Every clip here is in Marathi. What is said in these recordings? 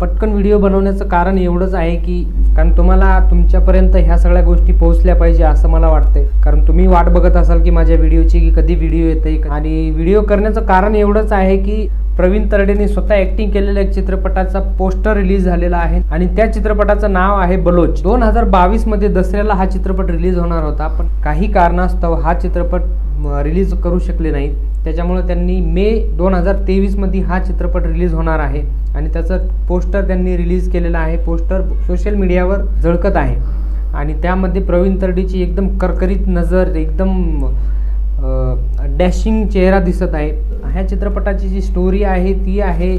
पटकन व्हिडिओ बनवण्याचं कारण एवढंच आहे की कारण तुम्हाला तुमच्यापर्यंत ह्या सगळ्या गोष्टी पोहोचल्या पाहिजे असं मला वाटतंय. कारण तुम्ही वाट बघत असाल की माझ्या व्हिडिओची की कधी व्हिडिओ येते आणि व्हिडिओ करण्याचं कारण एवढंच आहे की प्रवीण तरडेने स्वतः ऍक्टिंग केलेल्या एक चित्रपटाचा पोस्टर रिलीज झालेला आहे. आणि त्या चित्रपटाचं नाव आहे बलोच. दोन हजार बावीसमध्ये दसऱ्याला हा चित्रपट रिलीज होणार होता. पण काही कारणास्तव हा चित्रपट रिलीज करू शकले नाहीत. त्याच्यामुळं त्यांनी मे दोन हजार तेवीसमध्ये हा चित्रपट रिलीज होणार आहे. आणि त्याचं पोस्टर त्यांनी रिलीज केलेलं आहे. पोस्टर सोशल मीडियावर झळकत आहे. आणि त्यामध्ये प्रवीण तरडीची एकदम करकरीत नजर एकदम डॅशिंग चेहरा दिसत आहे. ह्या चित्रपटाची जी स्टोरी आहे ती आहे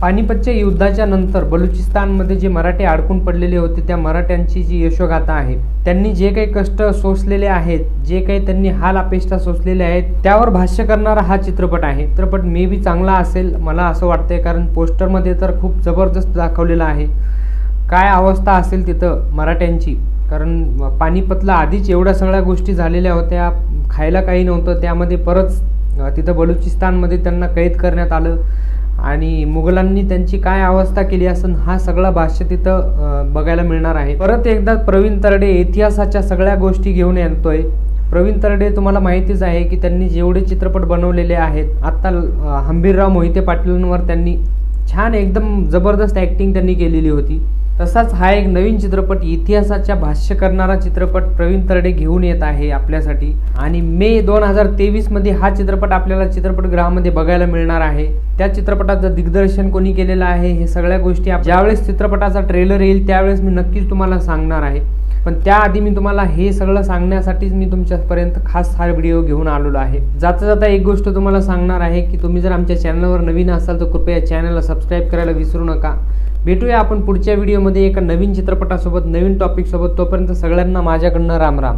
पानिपतच्या युद्धाच्या नंतर बलुचिस्तानमध्ये जे मराठे अडकून पडलेले होते त्या मराठ्यांची जी यशोगाथा आहे त्यांनी जे काही कष्ट सोसलेले आहेत जे काही त्यांनी हाल अपेष्टा सोसलेले आहेत त्यावर भाष्य करणारा हा चित्रपट आहे. चित्रपट मे बी चांगला असेल मला असं वाटतंय कारण पोस्टरमध्ये तर खूप जबरदस्त दाखवलेलं आहे. काय अवस्था असेल तिथं मराठ्यांची? कारण पानिपतला आधीच एवढ्या सगळ्या गोष्टी झालेल्या होत्या खायला काही नव्हतं त्यामध्ये परत तिथं बलुचिस्तानमध्ये त्यांना कैद करण्यात आलं. आणि मुघलांनी त्यांची काय अवस्था केली असून हा सगळा भाष्य तिथं बघायला मिळणार आहे. परत एकदा प्रवीण तरडे इतिहासाच्या सगळ्या गोष्टी घेऊन येतोय. प्रवीण तरडे तुम्हाला माहितीच आहे की त्यांनी जेवढे चित्रपट बनवलेले आहेत आत्ता हंबीरराव मोहिते पाटलांवर त्यांनी छान एकदम जबरदस्त ॲक्टिंग त्यांनी केलेली होती. तसाच हा एक नवीन चित्रपट इतिहासाच्या भाष्य करणारा चित्रपट प्रवीण तरडे घेऊन येत आहे आपल्यासाठी. आणि मे दोन हजार तेवीसमध्ये हा चित्रपट आपल्याला चित्रपटगृहामध्ये बघायला मिळणार आहे. त्या चित्रपटाचं दिग्दर्शन कोणी केलेलं आहे हे सगळ्या गोष्टी ज्यावेळेस चित्रपटाचा ट्रेलर येईल त्यावेळेस मी नक्कीच तुम्हाला सांगणार आहे. पण त्याआधी मी तुम्हाला हे सगळं सांगण्यासाठीच मी तुमच्यापर्यंत खास हा व्हिडिओ घेऊन आलेलो आहे. जाता जाता एक गोष्ट तुम्हाला सांगणार आहे की तुम्ही जर आमच्या चॅनलवर नवीन असाल तर कृपया चॅनलला सबस्क्राईब करायला विसरू नका. भेटूया आपण पुढच्या व्हिडिओमध्ये एका नवीन चित्रपटासोबत नवीन टॉपिकसोबत तोपर्यंत सगळ्यांना माझ्याकडनं राम राम